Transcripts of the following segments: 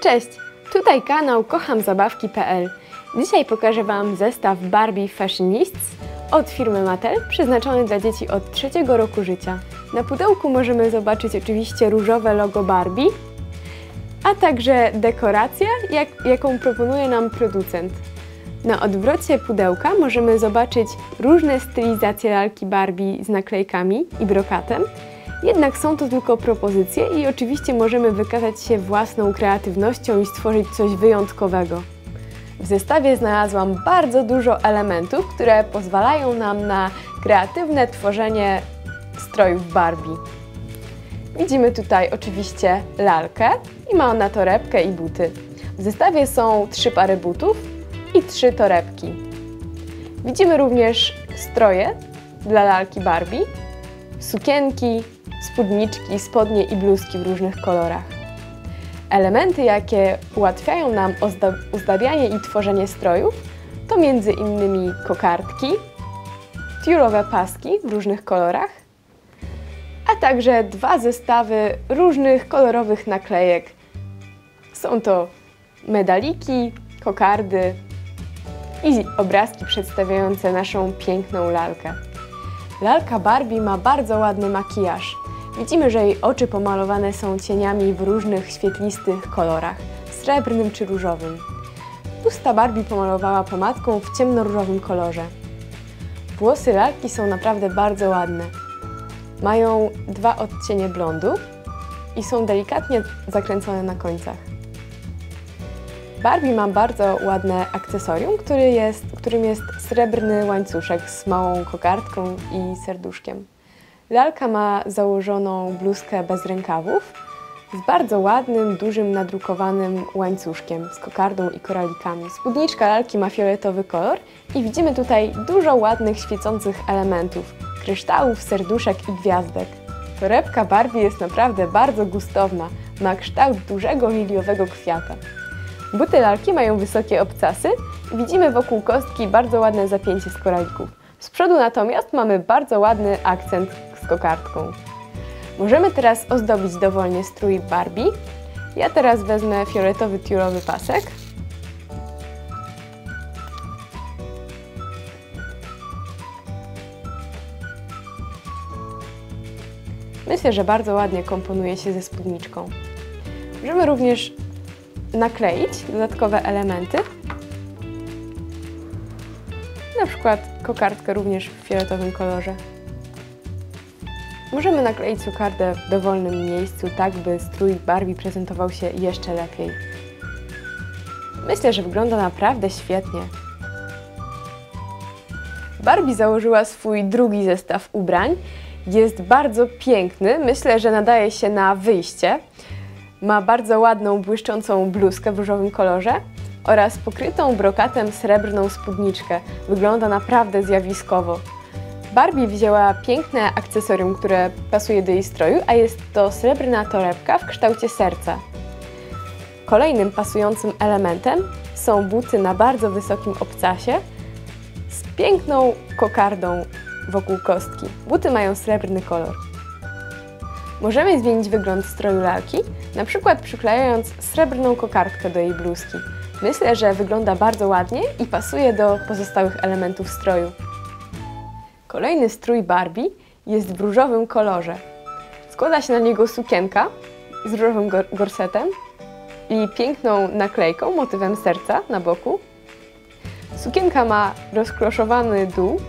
Cześć, tutaj kanał kochamzabawki.pl. Dzisiaj pokażę Wam zestaw Barbie Fashionists od firmy Mattel, przeznaczony dla dzieci od trzeciego roku życia. Na pudełku możemy zobaczyć oczywiście różowe logo Barbie, a także dekorację, jak, jaką proponuje nam producent. Na odwrocie pudełka możemy zobaczyć różne stylizacje lalki Barbie z naklejkami i brokatem, jednak są to tylko propozycje i oczywiście możemy wykazać się własną kreatywnością i stworzyć coś wyjątkowego. W zestawie znalazłam bardzo dużo elementów, które pozwalają nam na kreatywne tworzenie strojów Barbie. Widzimy tutaj oczywiście lalkę i ma ona torebkę i buty. W zestawie są trzy pary butów i trzy torebki. Widzimy również stroje dla lalki Barbie, sukienki, spódniczki, spodnie i bluzki w różnych kolorach. Elementy, jakie ułatwiają nam uzdabianie i tworzenie strojów, to innymi kokardki, tiulowe paski w różnych kolorach, a także dwa zestawy różnych kolorowych naklejek. Są to medaliki, kokardy i obrazki przedstawiające naszą piękną lalkę. Lalka Barbie ma bardzo ładny makijaż. Widzimy, że jej oczy pomalowane są cieniami w różnych świetlistych kolorach, srebrnym czy różowym. Usta Barbie pomalowała pomadką w ciemnoróżowym kolorze. Włosy lalki są naprawdę bardzo ładne. Mają dwa odcienie blondu i są delikatnie zakręcone na końcach. Barbie ma bardzo ładne akcesorium, który jest, którym jest srebrny łańcuszek z małą kokardką i serduszkiem. Lalka ma założoną bluzkę bez rękawów z bardzo ładnym, dużym, nadrukowanym łańcuszkiem z kokardą i koralikami. Spódniczka lalki ma fioletowy kolor i widzimy tutaj dużo ładnych, świecących elementów, kryształów, serduszek i gwiazdek. Torebka Barbie jest naprawdę bardzo gustowna, ma kształt dużego liliowego kwiata. Buty lalki mają wysokie obcasy i widzimy wokół kostki bardzo ładne zapięcie z koralików. Z przodu natomiast mamy bardzo ładny akcent kokardką. Możemy teraz ozdobić dowolnie strój Barbie. Ja teraz wezmę fioletowy tiulowy pasek. Myślę, że bardzo ładnie komponuje się ze spódniczką. Możemy również nakleić dodatkowe elementy. Na przykład kokardkę również w fioletowym kolorze. Możemy nakleić kokardę w dowolnym miejscu, tak by strój Barbie prezentował się jeszcze lepiej. Myślę, że wygląda naprawdę świetnie. Barbie założyła swój drugi zestaw ubrań. Jest bardzo piękny, myślę, że nadaje się na wyjście. Ma bardzo ładną, błyszczącą bluzkę w różowym kolorze oraz pokrytą brokatem srebrną spódniczkę. Wygląda naprawdę zjawiskowo. Barbie wzięła piękne akcesorium, które pasuje do jej stroju, a jest to srebrna torebka w kształcie serca. Kolejnym pasującym elementem są buty na bardzo wysokim obcasie z piękną kokardą wokół kostki. Buty mają srebrny kolor. Możemy zmienić wygląd stroju lalki, na przykład przyklejając srebrną kokardkę do jej bluzki. Myślę, że wygląda bardzo ładnie i pasuje do pozostałych elementów stroju. Kolejny strój Barbie jest w różowym kolorze. Składa się na niego sukienka z różowym gorsetem i piękną naklejką, motywem serca na boku. Sukienka ma rozkloszowany dół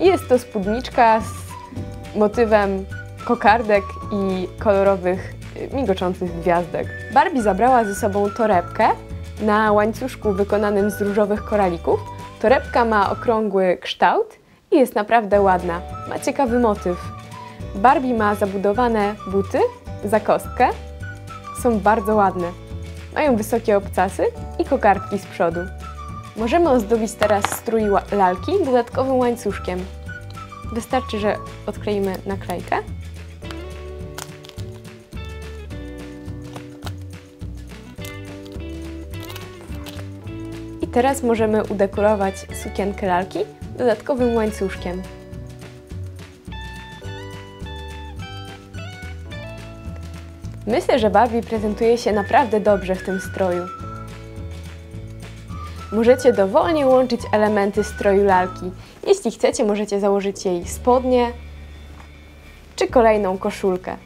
i jest to spódniczka z motywem kokardek i kolorowych, y, migoczących gwiazdek. Barbie zabrała ze sobą torebkę na łańcuszku wykonanym z różowych koralików. Torebka ma okrągły kształt i jest naprawdę ładna. Ma ciekawy motyw. Barbie ma zabudowane buty za kostkę. Są bardzo ładne. Mają wysokie obcasy i kokardki z przodu. Możemy ozdobić teraz strój lalki dodatkowym łańcuszkiem. Wystarczy, że odkleimy naklejkę teraz możemy udekorować sukienkę lalki dodatkowym łańcuszkiem. Myślę, że Barbie prezentuje się naprawdę dobrze w tym stroju. Możecie dowolnie łączyć elementy stroju lalki. Jeśli chcecie, możecie założyć jej spodnie czy kolejną koszulkę.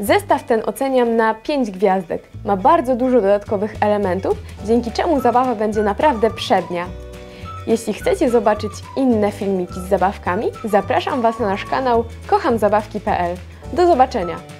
Zestaw ten oceniam na 5 gwiazdek. Ma bardzo dużo dodatkowych elementów, dzięki czemu zabawa będzie naprawdę przednia. Jeśli chcecie zobaczyć inne filmiki z zabawkami, zapraszam Was na nasz kanał kochamzabawki.pl. Do zobaczenia!